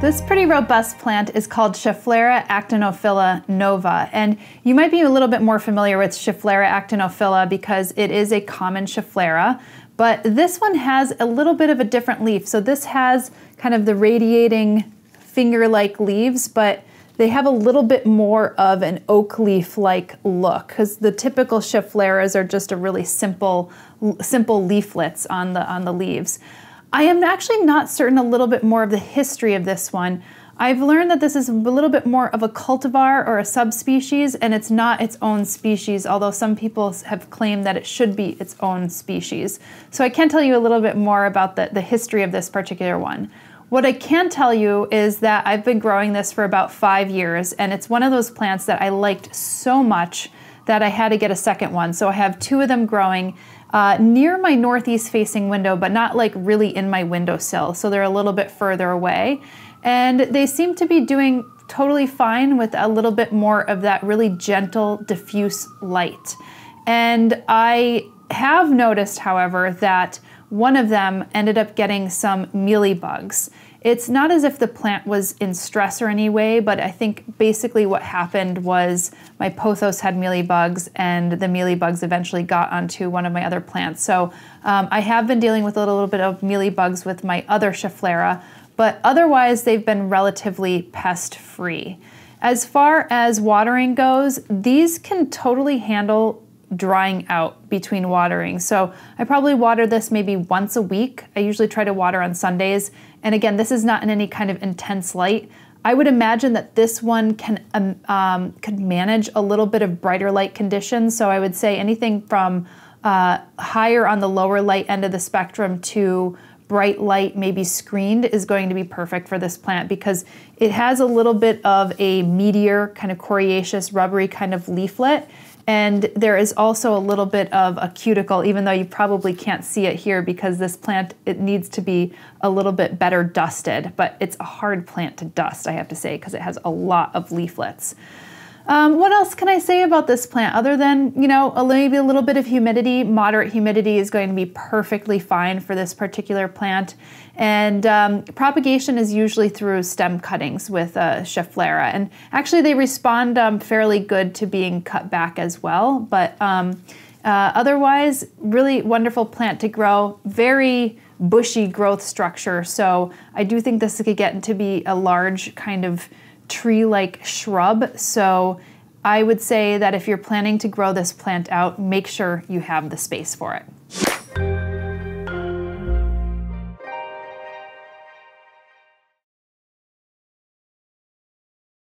This pretty robust plant is called Schefflera actinophylla nova, and you might be a little bit more familiar with Schefflera actinophylla because it is a common Schefflera, but this one has a little bit of a different leaf. So this has kind of the radiating finger-like leaves, but they have a little bit more of an oak leaf-like look because the typical Scheffleras are just a really simple, simple leaflets on the on the leaves. I am actually not certain a little bit more of the history of this one. I've learned that this is a little bit more of a cultivar or a subspecies, and it's not its own species, although some people have claimed that it should be its own species. So I can tell you a little bit more about the, the history of this particular one. What I can tell you is that I've been growing this for about five years, and it's one of those plants that I liked so much that I had to get a second one. So I have two of them growing uh, near my northeast facing window, but not like really in my windowsill. So they're a little bit further away. And they seem to be doing totally fine with a little bit more of that really gentle, diffuse light. And I have noticed, however, that one of them ended up getting some mealy bugs. It's not as if the plant was in stress or any way, but I think basically what happened was my pothos had mealy bugs, and the mealy bugs eventually got onto one of my other plants. So um, I have been dealing with a little bit of mealy bugs with my other Schefflera, but otherwise they've been relatively pest free. As far as watering goes, these can totally handle drying out between watering. So I probably water this maybe once a week. I usually try to water on Sundays. And again, this is not in any kind of intense light. I would imagine that this one can um, um, could manage a little bit of brighter light conditions. So I would say anything from uh, higher on the lower light end of the spectrum to bright light, maybe screened, is going to be perfect for this plant because it has a little bit of a meteor, kind of coriaceous, rubbery kind of leaflet. And there is also a little bit of a cuticle, even though you probably can't see it here because this plant, it needs to be a little bit better dusted, but it's a hard plant to dust, I have to say, because it has a lot of leaflets. Um, what else can I say about this plant other than, you know, maybe a little bit of humidity? Moderate humidity is going to be perfectly fine for this particular plant. And um, propagation is usually through stem cuttings with uh, Schefflera. And actually, they respond um, fairly good to being cut back as well. But um, uh, otherwise, really wonderful plant to grow. Very bushy growth structure. So I do think this could get to be a large kind of tree like shrub. So I would say that if you're planning to grow this plant out, make sure you have the space for it.